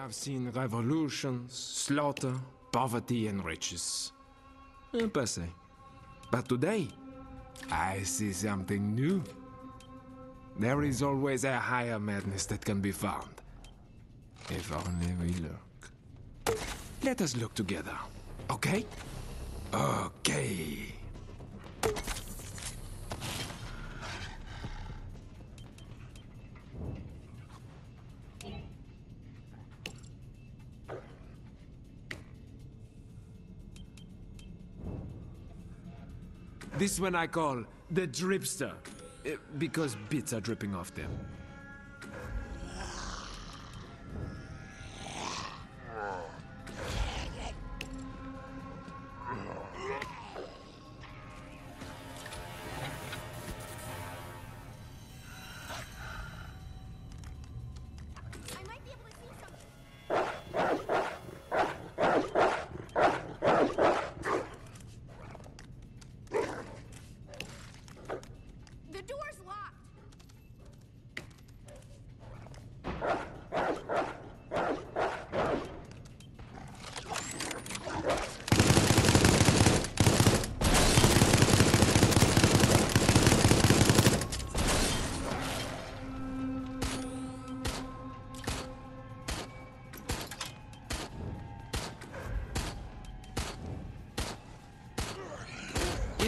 have seen revolutions, slaughter, poverty, and riches. Eh, Passe. But today, I see something new. There is always a higher madness that can be found. If only we look. Let us look together, okay? Okay. This one I call the dripster, eh, because bits are dripping off them.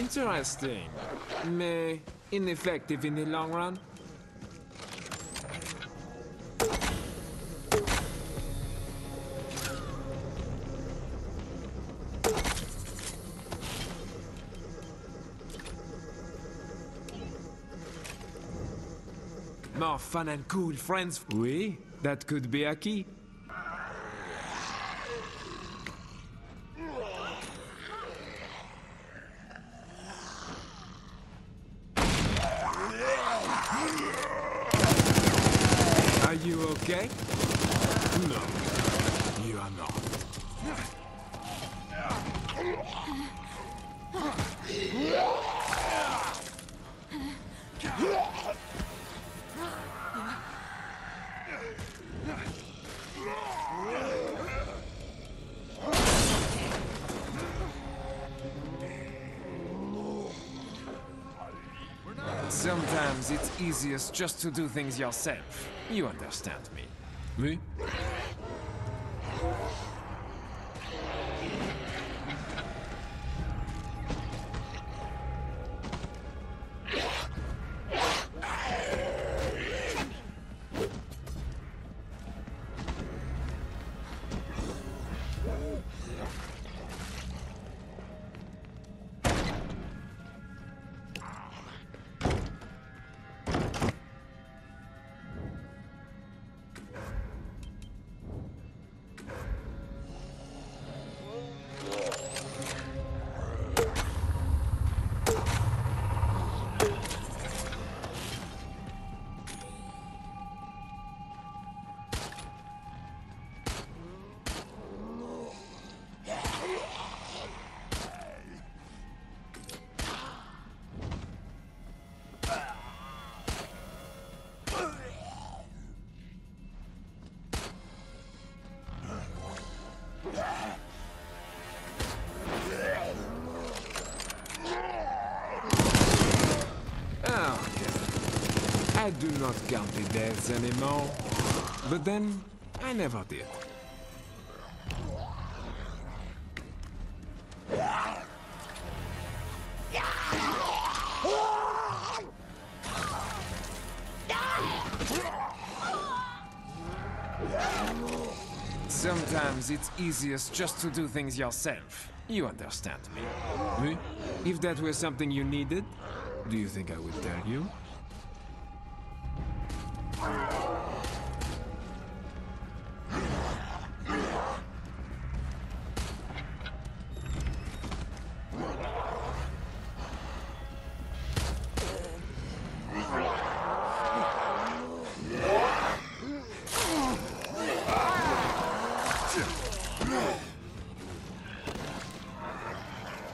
Interesting. May ineffective in the long run. More fun and cool friends. Oui, that could be a key. Are you okay? No, you are not. Sometimes it's easiest just to do things yourself. You understand me. Me? I do not count the deaths anymore. But then, I never did. Sometimes it's easiest just to do things yourself. You understand me. Me? If that were something you needed, do you think I would tell you?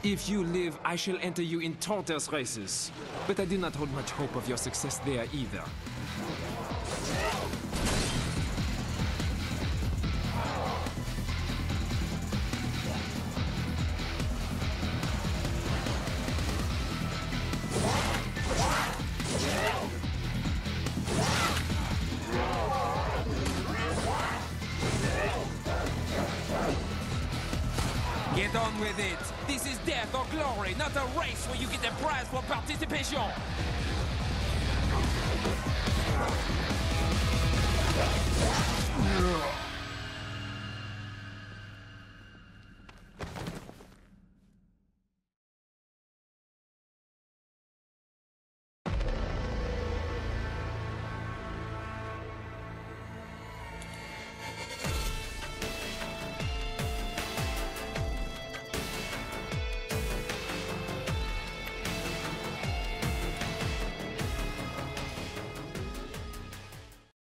If you live, I shall enter you in tortoise races. But I do not hold much hope of your success there either. get on with it. This is death or glory, not a race where you get the prize for participation. Yeah.